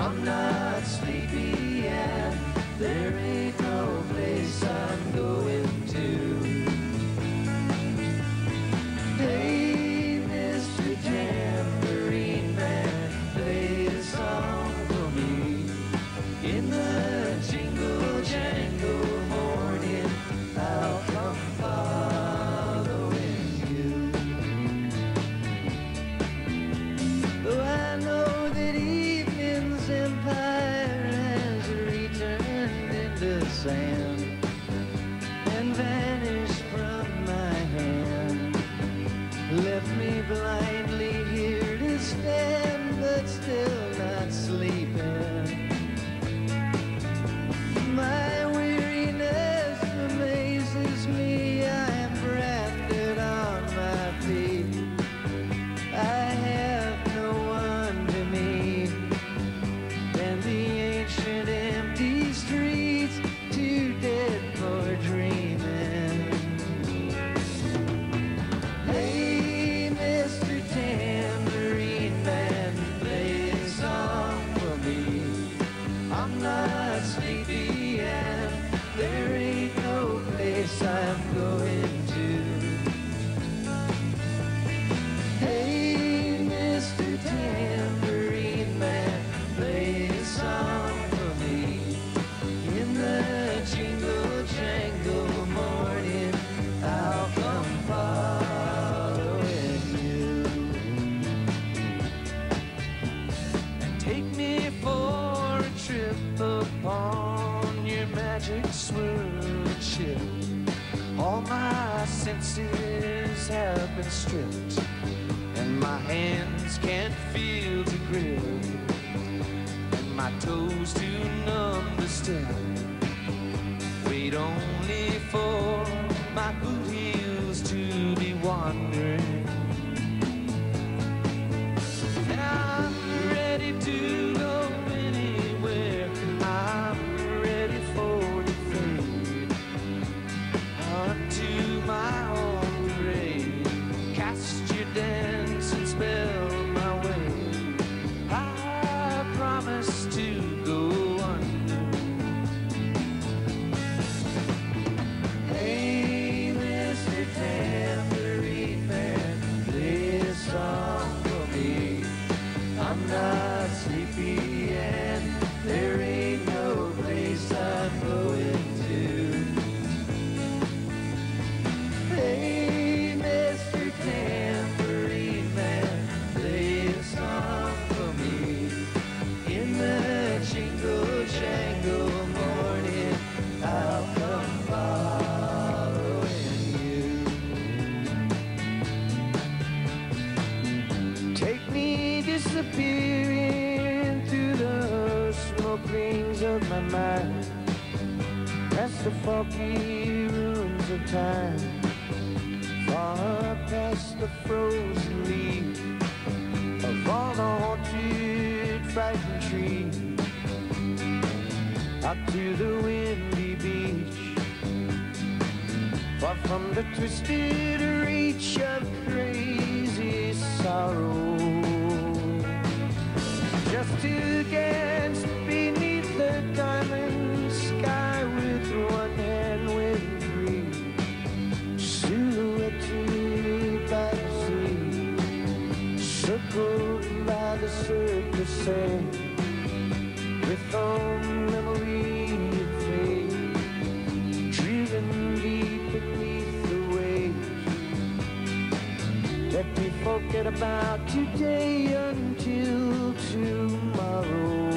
I'm not sleepy and there is out sleepy and there ain't no place I'm going to. Hey, Mr. Tambourine Man, play a song for me. In the jingle jangle morning, I'll come following you. And take me for on your magic smooth ship. All my senses have been stripped, and my hands can't feel the grip, and my toes do numb the step. Wait only for my boot heels to be wandering. Take me disappearing through the smoke rings of my mind, past the foggy ruins of time, far past the frozen leaves of all the haunted, frightened trees, out to the windy beach, far from the twisted reach of crazy the same with all memory of fate, driven deep beneath the waves. Let me forget about today until tomorrow.